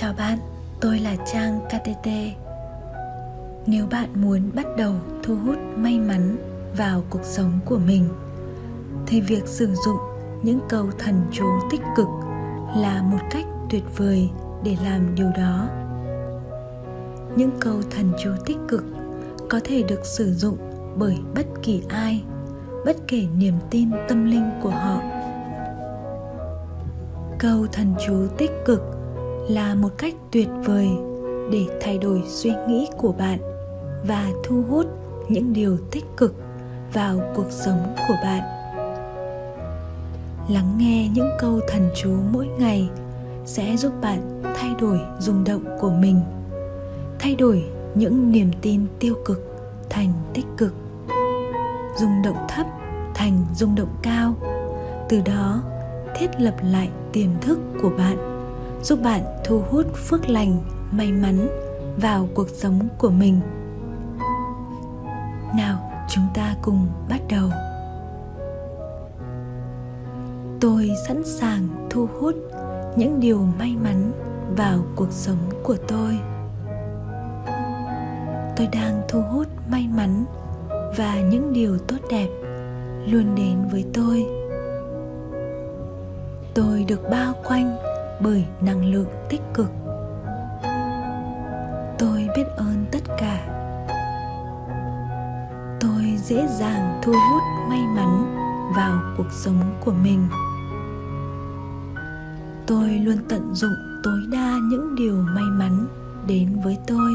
Chào bạn, tôi là Trang KTT. Nếu bạn muốn bắt đầu thu hút may mắn vào cuộc sống của mình thì việc sử dụng những câu thần chú tích cực là một cách tuyệt vời để làm điều đó. Những câu thần chú tích cực có thể được sử dụng bởi bất kỳ ai, bất kể niềm tin tâm linh của họ. Câu thần chú tích cực là một cách tuyệt vời để thay đổi suy nghĩ của bạn và thu hút những điều tích cực vào cuộc sống của bạn. Lắng nghe những câu thần chú mỗi ngày sẽ giúp bạn thay đổi rung động của mình, thay đổi những niềm tin tiêu cực thành tích cực, rung động thấp thành rung động cao, từ đó thiết lập lại tiềm thức của bạn giúp bạn thu hút phước lành, may mắn vào cuộc sống của mình. Nào, chúng ta cùng bắt đầu. Tôi sẵn sàng thu hút những điều may mắn vào cuộc sống của tôi. Tôi đang thu hút may mắn và những điều tốt đẹp luôn đến với tôi. Tôi được bao quanh bởi năng lượng tích cực. Tôi biết ơn tất cả. Tôi dễ dàng thu hút may mắn vào cuộc sống của mình. Tôi luôn tận dụng tối đa những điều may mắn đến với tôi.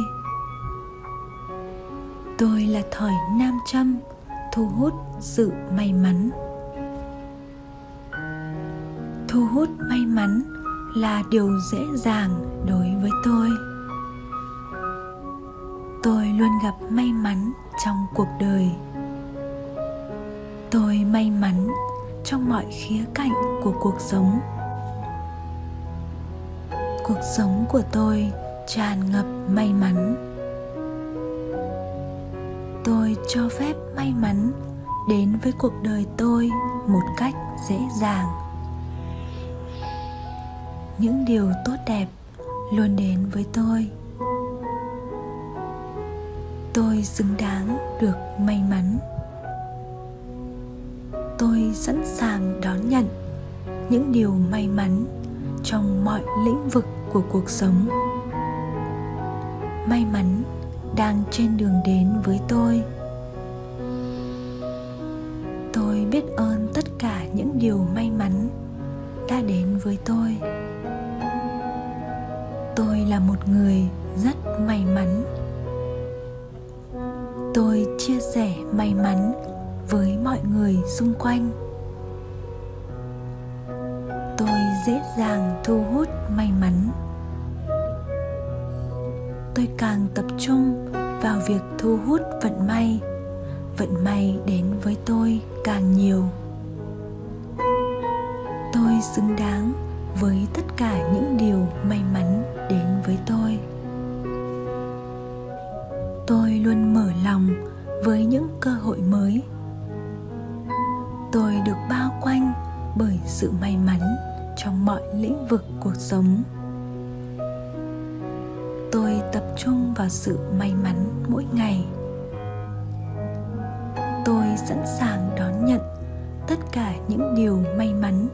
Tôi là thỏi nam châm thu hút sự may mắn. Thu hút may mắn là điều dễ dàng đối với tôi. Tôi luôn gặp may mắn trong cuộc đời. Tôi may mắn trong mọi khía cạnh của cuộc sống. Cuộc sống của tôi tràn ngập may mắn. Tôi cho phép may mắn đến với cuộc đời tôi một cách dễ dàng những điều tốt đẹp luôn đến với tôi. Tôi xứng đáng được may mắn. Tôi sẵn sàng đón nhận những điều may mắn trong mọi lĩnh vực của cuộc sống. May mắn đang trên đường đến với tôi. Tôi biết ơn tất cả những điều may mắn đã đến với tôi tôi là một người rất may mắn. Tôi chia sẻ may mắn với mọi người xung quanh. Tôi dễ dàng thu hút may mắn. Tôi càng tập trung vào việc thu hút vận may. Vận may đến với tôi càng nhiều. Tôi xứng đáng với tất cả những điều may mắn đến với tôi. Tôi luôn mở lòng với những cơ hội mới. Tôi được bao quanh bởi sự may mắn trong mọi lĩnh vực cuộc sống. Tôi tập trung vào sự may mắn mỗi ngày. Tôi sẵn sàng đón nhận tất cả những điều may mắn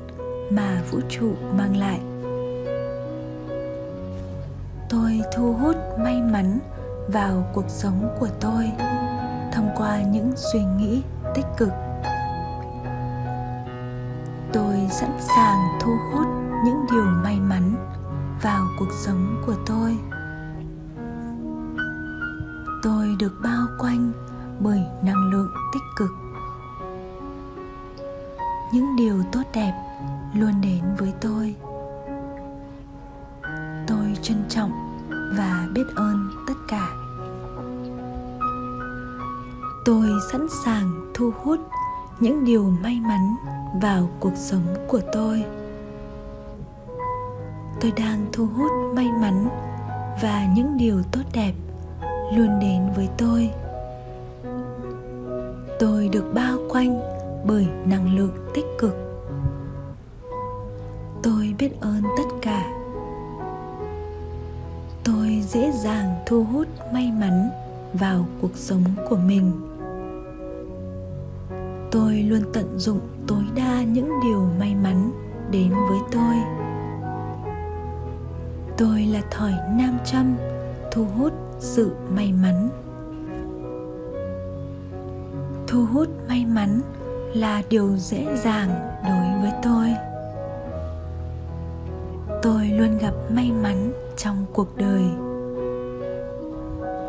mà vũ trụ mang lại. Tôi thu hút may mắn vào cuộc sống của tôi thông qua những suy nghĩ tích cực. Tôi sẵn sàng thu hút những điều may mắn vào cuộc sống của tôi. Tôi được bao quanh bởi năng lượng tích cực. Những điều tốt đẹp luôn đến với tôi. Tôi trân trọng và biết ơn tất cả. Tôi sẵn sàng thu hút những điều may mắn vào cuộc sống của tôi. Tôi đang thu hút may mắn và những điều tốt đẹp luôn đến với tôi. Tôi được bao quanh bởi năng lượng tích cực biết ơn tất cả. Tôi dễ dàng thu hút may mắn vào cuộc sống của mình. Tôi luôn tận dụng tối đa những điều may mắn đến với tôi. Tôi là thỏi nam châm thu hút sự may mắn. Thu hút may mắn là điều dễ dàng đối với tôi tôi luôn gặp may mắn trong cuộc đời.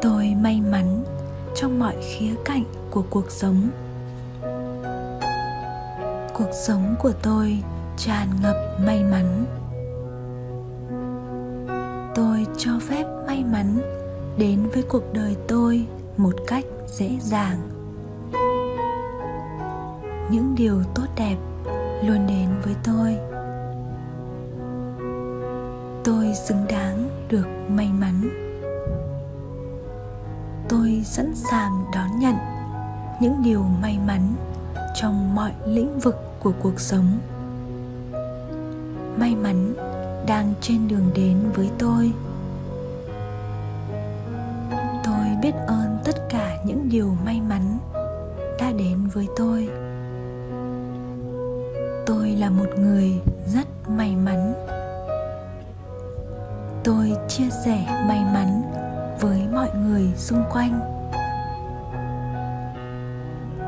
Tôi may mắn trong mọi khía cạnh của cuộc sống. Cuộc sống của tôi tràn ngập may mắn. Tôi cho phép may mắn đến với cuộc đời tôi một cách dễ dàng. Những điều tốt đẹp luôn đến với tôi tôi xứng đáng được may mắn. Tôi sẵn sàng đón nhận những điều may mắn trong mọi lĩnh vực của cuộc sống. May mắn đang trên đường đến với tôi. Tôi biết ơn tất cả những điều may mắn đã đến với tôi. Tôi là một người rất may mắn tôi chia sẻ may mắn với mọi người xung quanh.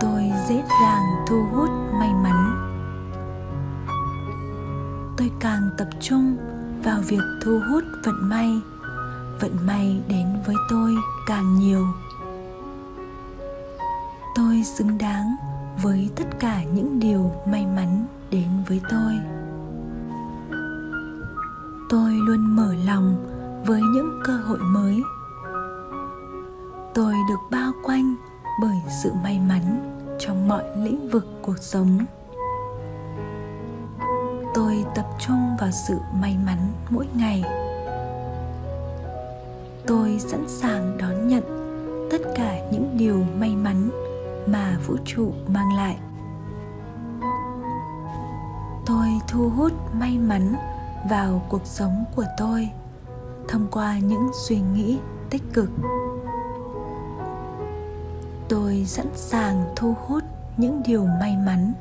Tôi dễ dàng thu hút may mắn. Tôi càng tập trung vào việc thu hút vận may. Vận may đến với tôi càng nhiều. Tôi xứng đáng với tất cả những điều may mắn đến với tôi tôi luôn mở lòng với những cơ hội mới. Tôi được bao quanh bởi sự may mắn trong mọi lĩnh vực cuộc sống. Tôi tập trung vào sự may mắn mỗi ngày. Tôi sẵn sàng đón nhận tất cả những điều may mắn mà vũ trụ mang lại. Tôi thu hút may mắn vào cuộc sống của tôi thông qua những suy nghĩ tích cực. Tôi sẵn sàng thu hút những điều may mắn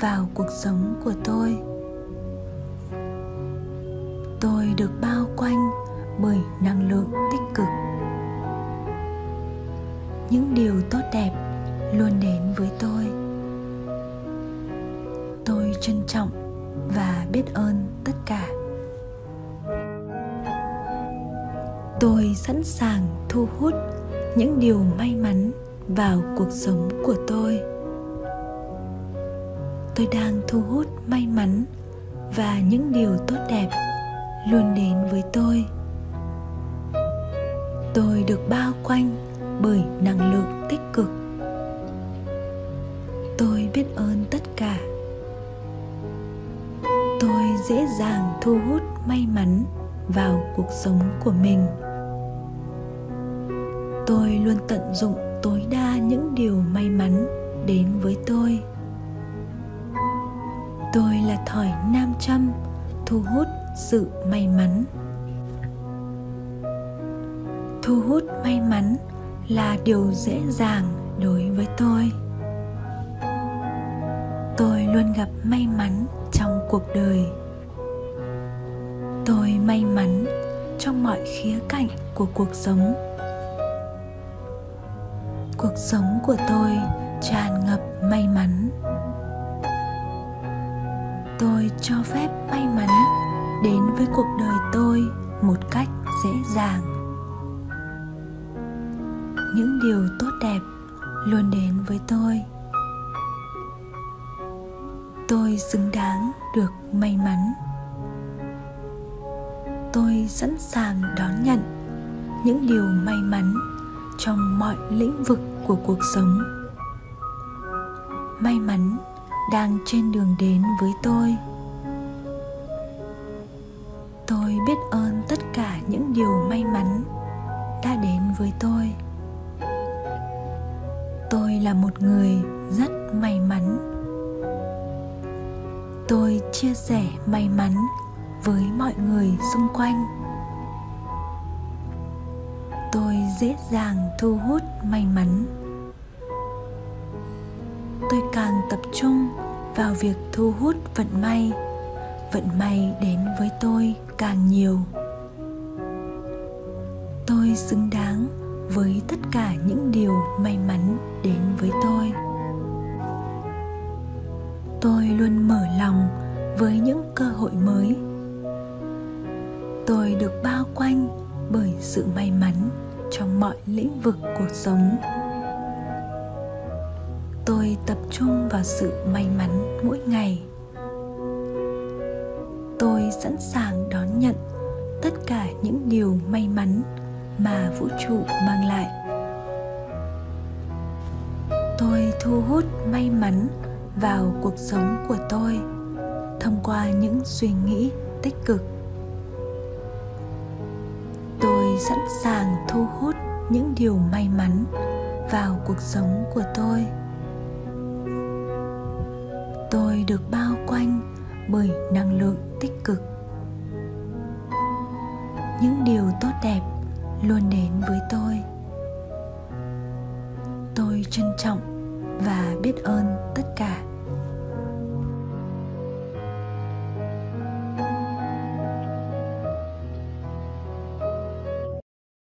vào cuộc sống của tôi. Tôi được bao quanh bởi năng lượng tích cực. Những điều tốt đẹp luôn đến với tôi. Tôi trân trọng biết ơn tất cả. Tôi sẵn sàng thu hút những điều may mắn vào cuộc sống của tôi. Tôi đang thu hút may mắn và những điều tốt đẹp luôn đến với tôi. Tôi được bao quanh bởi năng lượng tích cực. Tôi biết ơn tất cả dễ dàng thu hút may mắn vào cuộc sống của mình. Tôi luôn tận dụng tối đa những điều may mắn đến với tôi. Tôi là thỏi nam châm, thu hút sự may mắn. Thu hút may mắn là điều dễ dàng đối với tôi. Tôi luôn gặp may mắn trong cuộc đời tôi may mắn trong mọi khía cạnh của cuộc sống. Cuộc sống của tôi tràn ngập may mắn. Tôi cho phép may mắn đến với cuộc đời tôi một cách dễ dàng. Những điều tốt đẹp luôn đến với tôi. Tôi xứng đáng được may mắn tôi sẵn sàng đón nhận những điều may mắn trong mọi lĩnh vực của cuộc sống. May mắn đang trên đường đến với tôi. Tôi biết ơn tất cả những điều may mắn đã đến với tôi. Tôi là một người rất may mắn. Tôi chia sẻ may mắn với mọi người xung quanh. Tôi dễ dàng thu hút may mắn. Tôi càng tập trung vào việc thu hút vận may vận may đến với tôi càng nhiều. Tôi xứng đáng với tất cả những điều may mắn đến với tôi. Tôi luôn mở lòng với những cơ hội mới tôi được bao quanh bởi sự may mắn trong mọi lĩnh vực cuộc sống. Tôi tập trung vào sự may mắn mỗi ngày. Tôi sẵn sàng đón nhận tất cả những điều may mắn mà vũ trụ mang lại. Tôi thu hút may mắn vào cuộc sống của tôi thông qua những suy nghĩ tích cực tôi sẵn sàng thu hút những điều may mắn vào cuộc sống của tôi. Tôi được bao quanh bởi năng lượng tích cực. Những điều tốt đẹp luôn đến với tôi. Tôi trân trọng và biết ơn tất cả.